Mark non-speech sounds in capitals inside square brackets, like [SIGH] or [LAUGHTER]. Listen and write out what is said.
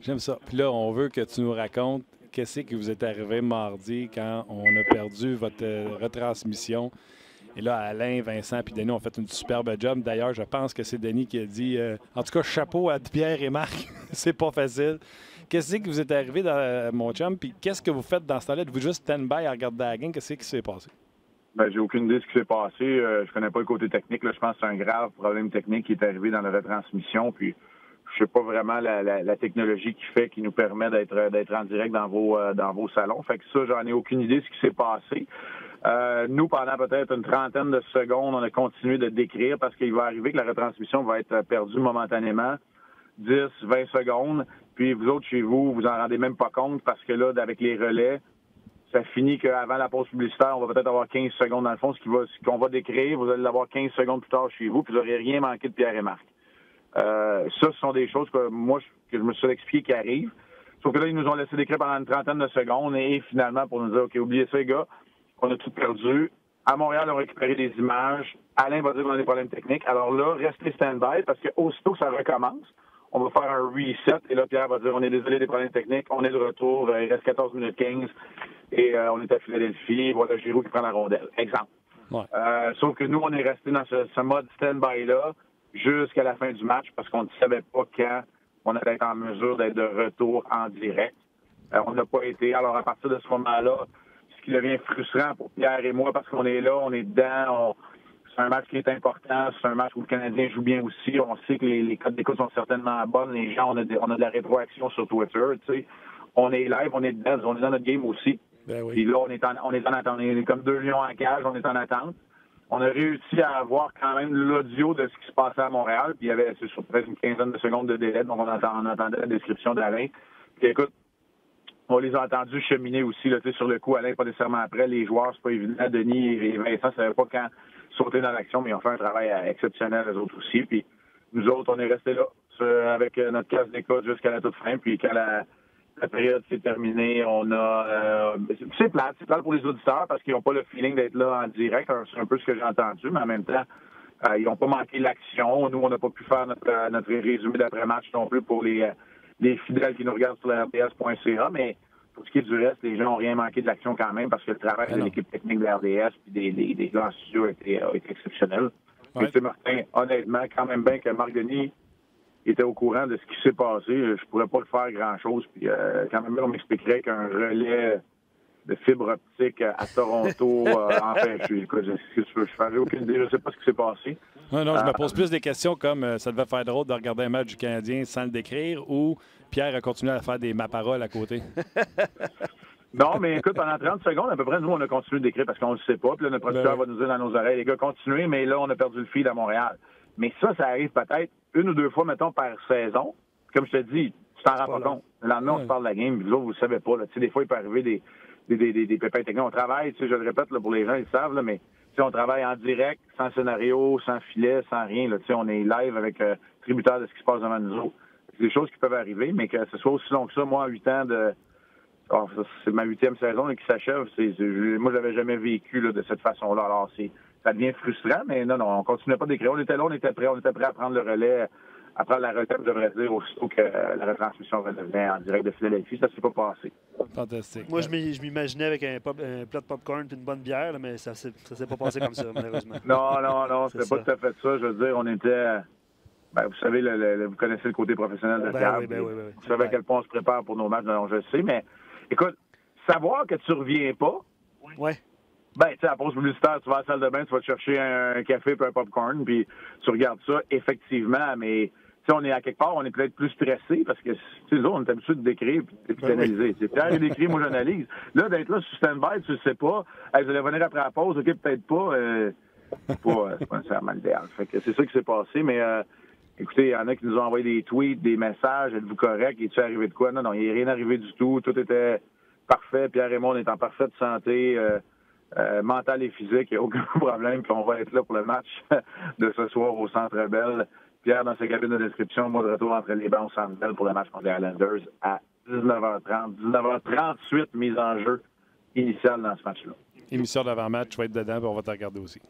J'aime ça. Puis là, on veut que tu nous racontes qu'est-ce qui vous est arrivé mardi quand on a perdu votre euh, retransmission. Et là, Alain, Vincent puis Denis ont fait une superbe job. D'ailleurs, je pense que c'est Denis qui a dit euh, En tout cas, chapeau à Pierre et Marc. [LAUGHS] c'est pas facile. Qu'est-ce qui vous est arrivé, dans, euh, mon chum? Puis qu'est-ce que vous faites dans ce temps-là? Vous juste stand-by à regarder la game? Qu'est-ce qui s'est passé? Ben, j'ai aucune idée de ce qui s'est passé. je connais pas le côté technique. Là. Je pense que c'est un grave problème technique qui est arrivé dans la retransmission. Puis je sais pas vraiment la, technologie qui fait, qui nous permet d'être d'être en direct dans vos euh, dans vos salons. Fait que ça, j'en ai aucune idée de ce qui s'est passé. Euh, nous, pendant peut-être une trentaine de secondes, on a continué de décrire parce qu'il va arriver que la retransmission va être perdue momentanément, 10, 20 secondes. Puis vous autres, chez vous, vous en rendez même pas compte parce que là, avec les relais, ça finit qu'avant la pause publicitaire, on va peut-être avoir 15 secondes dans le fond, ce qu'on va, va décrire, vous allez l'avoir 15 secondes plus tard chez vous, puis vous n'aurez rien manqué de Pierre et Marc. Euh, ça, ce sont des choses que moi, que je me suis expliqué qui arrivent. Sauf que là, ils nous ont laissé décrire pendant une trentaine de secondes et finalement, pour nous dire, OK, oubliez ça, les gars, on a tout perdu. À Montréal, on a récupéré des images. Alain va dire qu'on a des problèmes techniques. Alors là, restez stand-by parce que aussitôt que ça recommence, on va faire un reset. Et là, Pierre va dire, on est désolé des problèmes techniques. On est de retour. Euh, il reste 14 minutes 15 et euh, on est à Philadelphie. Voilà Giroud qui prend la rondelle. Exemple. sauf que nous, on est resté dans ce, ce mode stand-by-là jusqu'à la fin du match parce qu'on ne savait pas quand on allait être en mesure d'être de retour en direct. Euh, on n'a pas été. Alors, à partir de ce moment-là, ce qui devient frustrant pour Pierre et moi parce qu'on est là, on est dedans, c'est un match qui est important, c'est un match où le Canadien joue bien aussi. On sait que les, codes d'écoute sont certainement bonnes. Les gens, on a, de, on a de la rétroaction sur Twitter, tu sais. On est live, on est dedans, on est dans notre game aussi. Ben Puis là, on est, en, on est en attente. On est comme deux lions en cage, on est en attente on a réussi à avoir quand même l'audio de ce qui se passait à Montréal. Puis il y avait sur presque une quinzaine de secondes de délai, donc on, entendait la description d'Alain. Puis écoute, on les a entendus cheminer aussi là, sur le coup. Alain, pas nécessairement après. Les joueurs, c'est pas évident. Denis et Vincent ne savaient pas quand sauter dans l'action, mais ils ont fait un travail exceptionnel, les autres aussi. Puis nous autres, on est restés là avec notre casse d'écoute jusqu'à la toute fin. Puis quand la, la période s'est terminée. On a. Euh, c'est plate, c'est plate pour les auditeurs parce qu'ils n'ont pas le feeling d'être là en direct. C'est un peu ce que j'ai entendu, mais en même temps, euh, ils n'ont pas manqué l'action. Nous, on n'a pas pu faire notre, euh, notre résumé d'après-match non plus pour les, les fidèles qui nous regardent sur la RDS.ca, mais pour ce qui est du reste, les gens n'ont rien manqué de l'action quand même parce que le travail de l'équipe technique de la RDS et des, des, des gars en studio a été, exceptionnel. Monsieur Martin, honnêtement, quand même bien que Marc Denis était au courant de ce qui s'est passé. Je pourrais pas le faire grand-chose. Puis euh, quand même, on m'expliquerait qu'un relais de fibre optique à Toronto, [LAUGHS] euh, enfin, je je, je, je, aucune idée. Je sais pas ce qui s'est passé. Non, non, je me pose plus des questions comme euh, ça devait faire drôle de regarder un match du Canadien sans le décrire ou Pierre a continué à faire des ma parole à côté? [LAUGHS] non, mais écoute, pendant 30 secondes, à peu près, nous, on a continué d'écrire parce qu'on ne le sait pas. Puis là, notre producteur ben va nous dire dans nos oreilles, les gars, continuez, mais là, on a perdu le fil à Montréal. Mais ça, ça arrive peut-être une ou deux fois, mettons, par saison. Comme je te dis, tu t'en rends pas compte. Le lendemain, on se parle de la game, puis vous ne savez pas. Là. Tu sais, des fois, il peut arriver des, des, des, des, pépins techniques. On travaille, tu sais, je le répète là, pour les gens, ils savent, là, mais tu sais, on travaille en direct, sans scénario, sans filet, sans rien. Là. Tu sais, on est live avec euh, tributaire de ce qui se passe devant nous autres. C'est des choses qui peuvent arriver, mais que ce soit aussi long que ça, moi, en huit ans de... Oh, c'est ma huitième saison qui s'achève. Moi, je l'avais jamais vécu là, de cette façon-là. Alors, c'est ça devient frustrant, mais non, non, on continuait pas d'écrire. On était là, on était prêt, on était prêt à prendre le relais, à prendre la relève, je devrais dire, aussitôt que la retransmission redevenait en direct de Philadelphie. Ça s'est pas passé. Fantastique. Moi, je m'imaginais avec un, plat de popcorn et une bonne bière, mais ça s'est pas passé comme ça, [LAUGHS] malheureusement. Non, non, non, c'était pas tout à fait ça. Je veux dire, on était. Ben, vous savez, le, vous connaissez le côté professionnel de ben, oui, ben, oui, Vous savez à quel point on se prépare pour nos matchs, non, je sais, mais écoute, savoir que tu reviens pas, ouais. Ben, tu sais, à pause publicitaire, tu vas à la salle de bain, tu vas te chercher un, café puis un popcorn, puis tu regardes ça, effectivement, mais tu sais, on est à quelque part, on est peut-être plus stressé parce que, tu sais, on est habitué de décrire et d'analyser. C'est Pierre, il écrit, moi, j'analyse. Là, d'être là sur stand-by, tu le sais pas. Hey, vous allez venir après la pause, OK, peut-être pas. Euh, c'est pas, euh, pas nécessairement l'idéal. Fait que c'est ça qui s'est passé, mais euh, écoutez, il y en a qui nous ont envoyé des tweets, des messages, êtes-vous correct? Est-tu arrivé de quoi? Non, non, il n'est rien arrivé du tout. Tout était parfait. Pierre et moi, on est en parfaite santé. Euh, mental et physique, il n'y a aucun [LAUGHS] problème. Puis on va être là pour le match de ce soir au Centre Bell. Pierre, dans sa cabine de description, moi de retour entre les bancs au Centre Bell pour le match contre les Islanders à 19h30. 19h38, mise en jeu initiale dans ce match-là. Émission d'avant-match, tu vas être dedans, puis on va te regarder aussi.